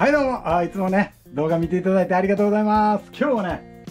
はいどうも。あいつもね動画見ていただいてありがとうございます。今日はね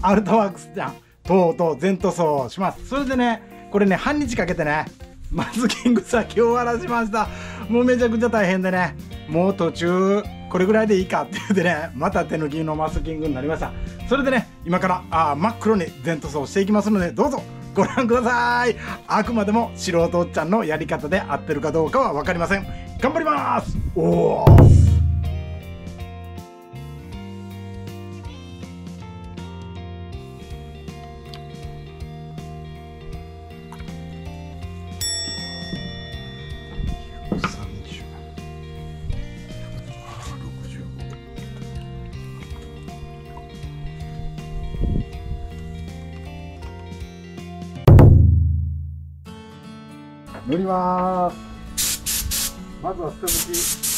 アルトワークスちゃんとうとう全塗装します。それでねこれね半日かけてねマスキング先終わらしました。もうめちゃくちゃ大変でねもう途中これぐらいでいいかって言ってねまた手抜きのマスキングになりました。それでね今からあ真っ黒に全塗装していきますのでどうぞご覧ください。あくまでも素人おっちゃんのやり方で合ってるかどうかは分かりません。頑張ります。おお乗ります。まずは下向き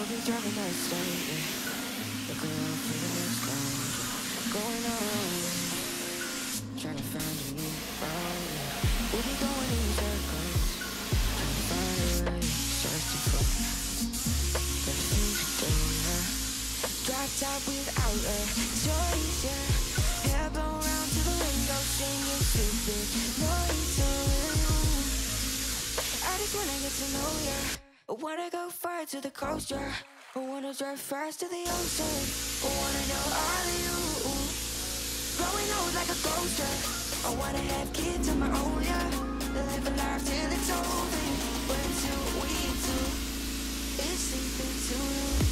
Looking through the night sky, looking for the night sky, going on, trying to find a new road. We'll be going in circles, trying to find a way just to fall. Everything we do now, dropped out without a choice. Yeah, hair blown round to the window, singing stupid noise. I just wanna get to know ya. I wanna go far to the coast, yeah I wanna drive fast to the ocean. I wanna know all of you. Growing old like a ghost, yeah. I wanna have kids of my own, yeah. Live a life till it's over. But until we do? It's sleeping too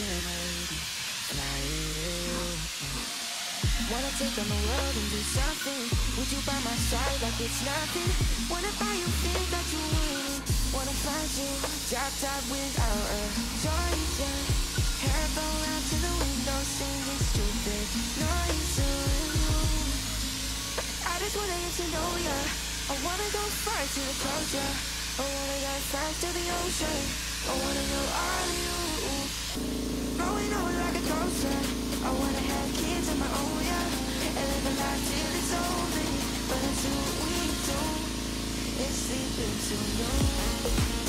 When it's 17 and 80 Fly you Wanna take on the world and do something. Would you by my side like it's nothing? Wanna buy you think that you win. Wanna find you drop top without a choice. Hair blow out to the window, singing stupid noises. I just wanna get to know ya. I wanna go far to the yeah. I wanna dive fast to the ocean. I wanna know all you. Sleeping too weak and so young.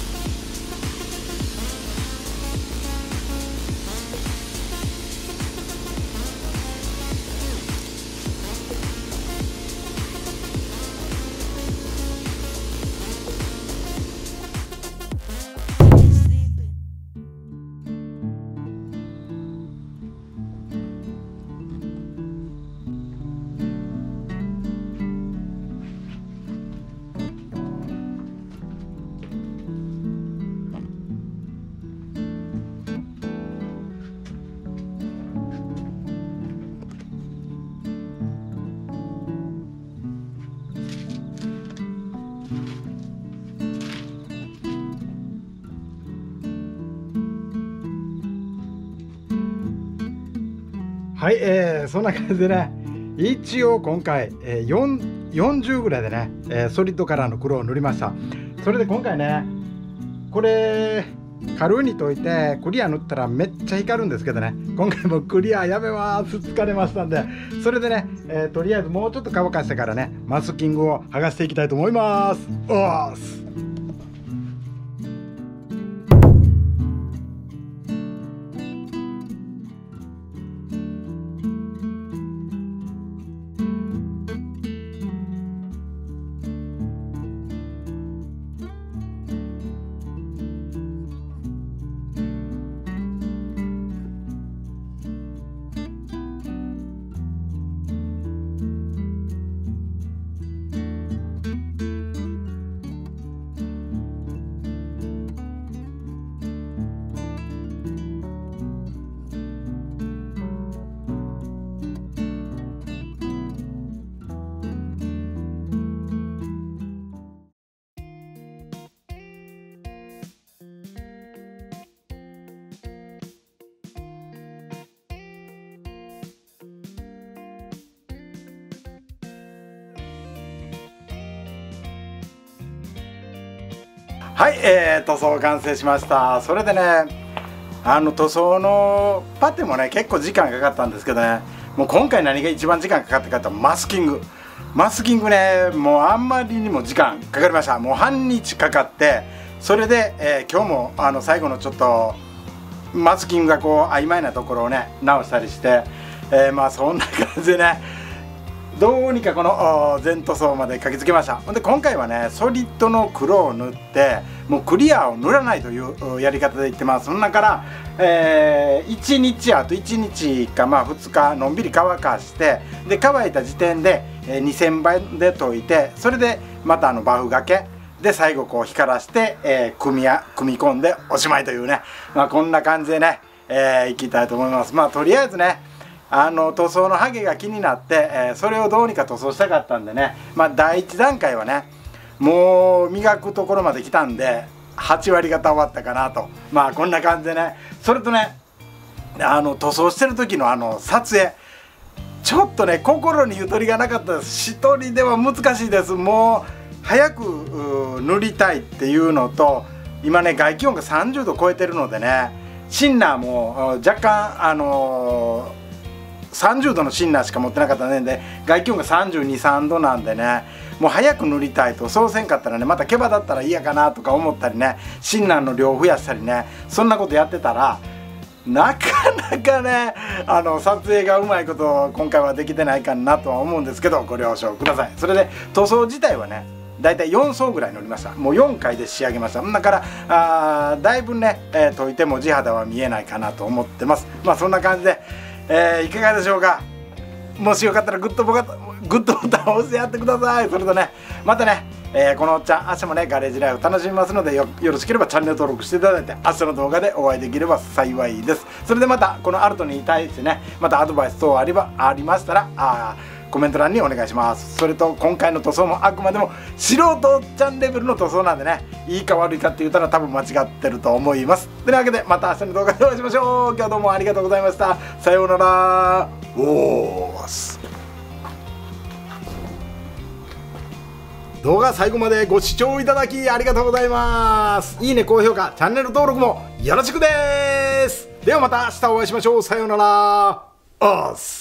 はい、えー、そんな感じでね一応今回、えー、40ぐらいでね、えーソリッドカラーの黒を塗りました。それで今回ねこれ軽に溶いてクリア塗ったらめっちゃ光るんですけどね。今回もクリアやめます。疲れましたんで。それでね、えーとりあえずもうちょっと乾かしてからねマスキングを剥がしていきたいと思います。おーす。はい、えー、塗装完成しました。それでねあの塗装のパテもね結構時間かかったんですけどねもう今回何が一番時間かかったかって言ったマスキング。マスキングねもうあんまりにも時間かかりました。もう半日かかってそれで、えー今日もあの最後のちょっとマスキングがこう曖昧なところをね直したりして、えーまあそんな感じでねどうにかこの全塗装まで駆けつけました。ほんで今回はねソリッドの黒を塗ってもうクリアを塗らないというやり方でいってます。そんなから、えー1日あと1日かまあ2日のんびり乾かしてで乾いた時点で、えー2000倍で溶いてそれでまたあのバフがけで最後こう光らして、えー組み組み込んでおしまいというね、まあ、こんな感じでね、えーいきたいと思います。まあとりあえずねあの塗装のハゲが気になって、えーそれをどうにか塗装したかったんでねまあ第一段階はねもう磨くところまで来たんで8割方終わったかなと。まあこんな感じでね。それとねあの塗装してる時のあの撮影。ちょっとね心にゆとりがなかったです。一人では難しいです。もう早く塗りたいっていうのと今ね外気温が30度超えてるのでね。シンナーも若干あのー30度のシンナーしか持ってなかったんで外気温が323度なんでね。もう早く塗りたいと。そうせんかったらねまた毛羽だったら嫌かなとか思ったりね。シンナーの量を増やしたりね。そんなことやってたらなかなかねあの撮影がうまいこと今回はできてないかなとは思うんですけどご了承ください。それで塗装自体はねだいたい4層ぐらい乗りました。もう4回で仕上げました。だからあだいぶね、えー溶いても地肌は見えないかなと思ってます。まあそんな感じで、えーいかがでしょうか？もしよかったらグッドボタングッドボタンを押してやってください。それとねまたねえーこのおっちゃん明日もねガレージライフ楽しみますのでよろしければチャンネル登録していただいて明日の動画でお会いできれば幸いです。それでまたこのアルトに対してねまたアドバイス等ありばありましたらあーコメント欄にお願いします。それと今回の塗装もあくまでも素人ちゃんレベルの塗装なんでねいいか悪いかって言ったら多分間違ってると思います。というわけでまた明日の動画でお会いしましょう。今日どうもありがとうございました。さようなら。おーす。動画最後までご視聴いただきありがとうございます。いいね高評価チャンネル登録もよろしくです。ではまた明日お会いしましょう。さようなら。おーす。